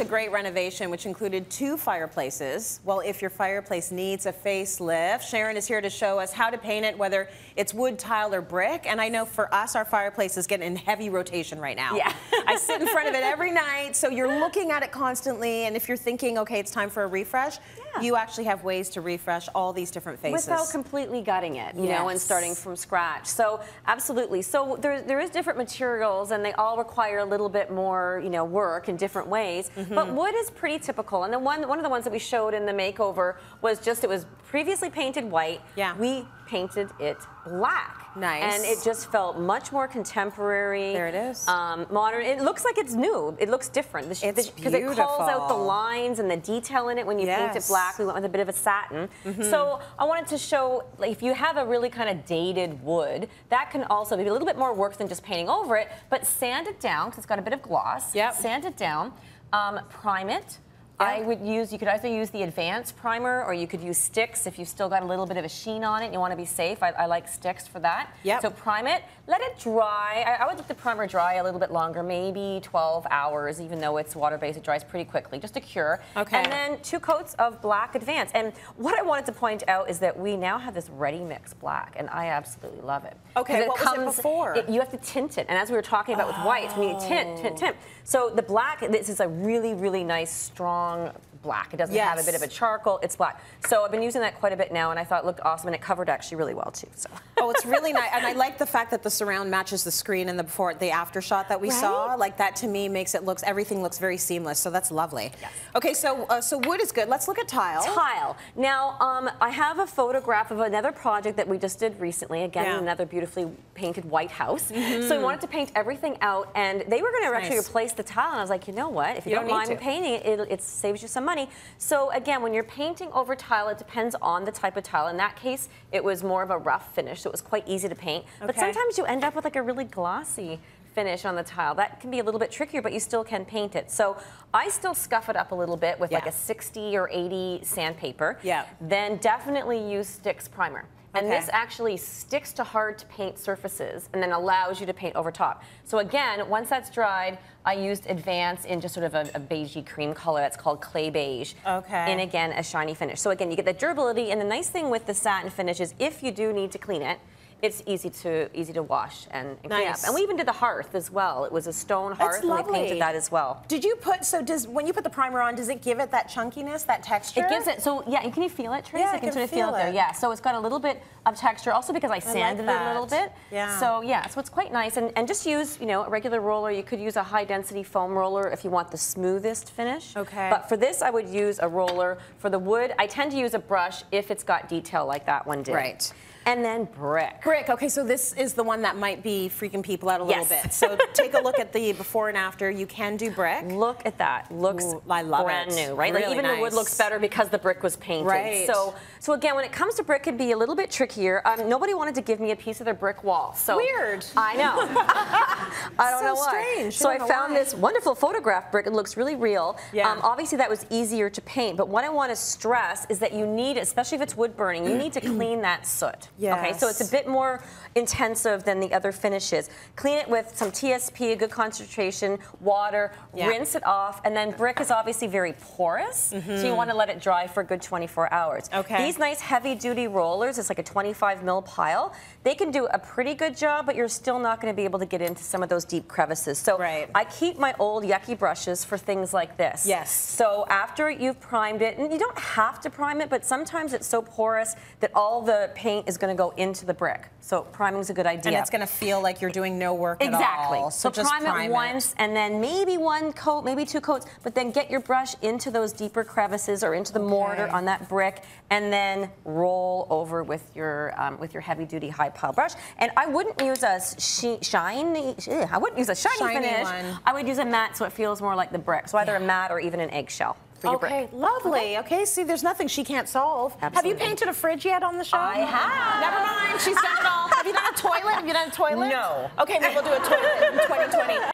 a great renovation, which included two fireplaces. Well, if your fireplace needs a facelift, Sharon is here to show us how to paint it, whether it's wood, tile, or brick. And I know for us, our fireplace is getting in heavy rotation right now. Yeah. I sit in front of it every night, so you're looking at it constantly. And if you're thinking, okay, it's time for a refresh, yeah. you actually have ways to refresh all these different faces. Without completely gutting it, you yes. know, and starting from scratch. So absolutely. So there, there is different materials, and they all require a little bit more, you know, work in different ways. Mm -hmm. But wood is pretty typical. And the one, one of the ones that we showed in the makeover was just it was previously painted white. Yeah. We painted it black. Nice. And it just felt much more contemporary. There it is. Um, modern. It looks like it's new. It looks different. It's Because it calls out the lines and the detail in it when you yes. paint it black. We went with a bit of a satin. Mm -hmm. So I wanted to show, like, if you have a really kind of dated wood, that can also be a little bit more work than just painting over it, but sand it down because it's got a bit of gloss. Yep. Sand it down, um, prime it, I would use, you could either use the advanced primer or you could use Stix if you've still got a little bit of a sheen on it and you want to be safe. I, I like Stix for that. Yep. So prime it, let it dry. I, I, would let the primer dry a little bit longer, maybe 12 hours, even though it's water-based, it dries pretty quickly, just to cure. Okay. And then two coats of black advance. And what I wanted to point out is that we now have this ready mix black and I absolutely love it. Okay, it what comes, was it before? It, you have to tint it. And as we were talking about oh. with whites, we need tint, tint, tint. So the black, this is a really, really nice, strong black. It doesn't yes. have a bit of a charcoal, it's black. So I've been using that quite a bit now and I thought it looked awesome and it covered actually really well too. So. Oh, it's really nice. And I like the fact that the surround matches the screen and the before, the after shot that we right? saw. Like that to me makes it looks, everything looks very seamless. So that's lovely. Yes. Okay, so uh, so wood is good. Let's look at tile. Tile. Now, um, I have a photograph of another project that we just did recently. Again, yeah. another beautifully painted white house. Mm -hmm. So we wanted to paint everything out and they were going to actually nice. replace the tile. And I was like, you know what? If you, you don't, don't mind painting it, it, it saves you some money. So again, when you're painting over tile, it depends on the type of tile. In that case, it was more of a rough finish, so it was quite easy to paint. Okay. But sometimes you end up with like a really glossy finish on the tile. That can be a little bit trickier, but you still can paint it. So I still scuff it up a little bit with yeah. like a 60 or 80 sandpaper. Yeah. Then definitely use Stix primer. And this actually sticks to hard to paint surfaces and then allows you to paint over top. So again, once that's dried, I used Advance in just sort of a, a beigey cream color that's called clay beige. Okay. And again, a shiny finish. So again, you get the durability and the nice thing with the satin finish is if you do need to clean it, it's easy to easy to wash and, and nice. clean up. And we even did the hearth as well. It was a stone hearth, and we painted that as well. Did you put so does when you put the primer on, does it give it that chunkiness, that texture? It gives it so yeah. Can you feel it, Trace? Yeah, I, I can, sort of feel, feel it there. Yeah. So it's got a little bit of texture, also because I sanded I like it a little bit. Yeah. So yeah, so it's quite nice. And and just use you know a regular roller. You could use a high density foam roller if you want the smoothest finish. Okay. But for this, I would use a roller. For the wood, I tend to use a brush if it's got detail like that one did. Right. And then brick. Brick, okay, so this is the one that might be freaking people out a little yes. bit. So take a look at the before and after. You can do brick. Look at that. Looks Ooh, I love brand it. new, right? Really like even nice. the wood looks better because the brick was painted. Right. So so again, when it comes to brick, it'd be a little bit trickier. Um, nobody wanted to give me a piece of their brick wall. So Weird. I know. I don't so know why. Strange. So I found why. this wonderful photograph brick. It looks really real. Yeah. Um, obviously that was easier to paint, but what I want to stress is that you need, especially if it's wood burning, you need to clean that soot. Yes. Okay, so it's a bit more intensive than the other finishes. Clean it with some TSP, a good concentration, water, yeah. rinse it off, and then brick is obviously very porous, mm -hmm. so you mm-hmm. want to let it dry for a good 24 hours. Okay. These nice heavy duty rollers, it's like a 25 mil pile, they can do a pretty good job, but you're still not going to be able to get into some of those deep crevices. So right. I keep my old yucky brushes for things like this. Yes. So after you've primed it, and you don't have to prime it, but sometimes it's so porous that all the paint is going to go into the brick. So priming is a good idea. And it's going to feel like you're doing no work exactly. at all. So, so prime, prime, it once and then maybe one coat, maybe two coats, but then get your brush into those deeper crevices or into the okay. mortar on that brick and then roll over with your um, with your heavy duty high pile brush. And I wouldn't use a shiny, I wouldn't use a shiny, shiny finish. One. I would use a matte so it feels more like the brick. So either yeah. a matte or even an eggshell for your okay, brick. lovely. Okay. okay, see, there's nothing she can't solve. Absolutely. Have you painted a fridge yet on the show? I have. Never mind, she's done it all. Have you done a toilet? Have you done a toilet? No. Okay, maybe we'll do a toilet in 2020.